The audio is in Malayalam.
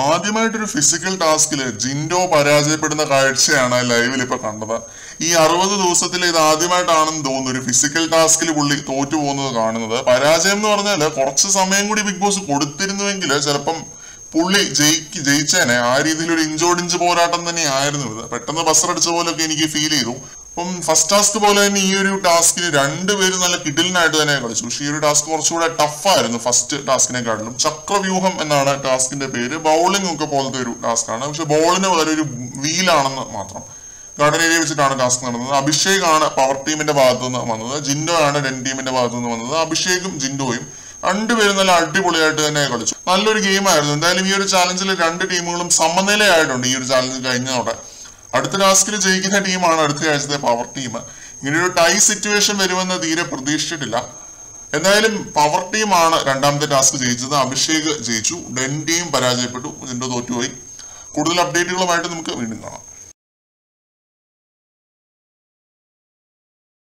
ആദ്യമായിട്ടൊരു ഫിസിക്കൽ ടാസ്കിൽ ജിൻഡോ പരാജയപ്പെടുന്ന കാഴ്ചയാണ് ലൈവിൽ ഇപ്പൊ കണ്ടത്. ഈ അറുപത് ദിവസത്തിൽ ഇത് ആദ്യമായിട്ടാണെന്ന് തോന്നുന്നു. ഒരു ഫിസിക്കൽ ടാസ്കിൽ പുള്ളി തോറ്റു പോകുന്നത് കാണുന്നത്. പരാജയം എന്ന് പറഞ്ഞാൽ കുറച്ച് സമയം കൂടി ബിഗ് ബോസ് കൊടുത്തിരുന്നുവെങ്കിൽ ചിലപ്പം പുള്ളി ജയിക്ക് ജയിച്ചേനെ ആ രീതിയിൽ ഒരു ഇഞ്ചോടിഞ്ച് പോരാട്ടം തന്നെയായിരുന്നു ഇത്. പെട്ടെന്ന് ബസ്സറടിച്ച പോലൊക്കെ എനിക്ക് ഫീൽ ചെയ്തു. അപ്പം ഫസ്റ്റ് ടാസ്ക് പോലെ തന്നെ ഈ ഒരു ടാസ്കിൽ രണ്ടുപേരും നല്ല കിഡിലിനായിട്ട് തന്നെ കളിച്ചു. പക്ഷേ ഈ ഒരു ടാസ്ക് കുറച്ചുകൂടെ ടഫായിരുന്നു ഫസ്റ്റ് ടാസ്കിനെക്കാട്ടിലും ചക്രവ്യൂഹം എന്നാണ് ടാസ്കിന്റെ പേര്. ബൗളിംഗ് ഒക്കെ പോലത്തെ ഒരു ആണ്. പക്ഷെ ബോളിന് വളരെ ഒരു വീലാണെന്ന് മാത്രം. ഗാർഡൻ ഏരിയ വെച്ചിട്ടാണ് ടാസ്ക് നടന്നത്. അഭിഷേക് ആണ് പവർ ടീമിന്റെ ഭാഗത്തു നിന്ന് വന്നത്. ജിൻഡോ ആണ് ഡെൻ ടീമിന്റെ ഭാഗത്തു നിന്ന് വന്നത്. അഭിഷേകും ജിൻഡോയും രണ്ടുപേരും നല്ല അടിപൊളിയായിട്ട് തന്നെ കളിച്ചു. നല്ലൊരു ഗെയിം ആയിരുന്നു. എന്തായാലും ഈ ഒരു ചാലഞ്ചിൽ രണ്ട് ടീമുകളും സമനിലയായിട്ടുണ്ട് ഈ ഒരു ചാലഞ്ച് കഴിഞ്ഞതോടെ. അടുത്ത ടാസ്കിൽ ജയിക്കുന്ന ടീമാണ് അടുത്ത ആഴ്ചത്തെ പവർ ടീം ഇങ്ങനെ ഒരു ടൈ സിറ്റുവേഷൻ വരുമെന്ന് തീരെ പ്രതീക്ഷിച്ചിട്ടില്ല. എന്തായാലും പവർ ടീമാണ് രണ്ടാമത്തെ ടാസ്ക് ജയിച്ചത്. അഭിഷേക് ജയിച്ചു. ഡെൻ ടീം പരാജയപ്പെട്ടു. ഇതിന്റെ തോറ്റുപോയി. കൂടുതൽ അപ്ഡേറ്റുകളുമായിട്ട് നമുക്ക് വീണ്ടും കാണാം.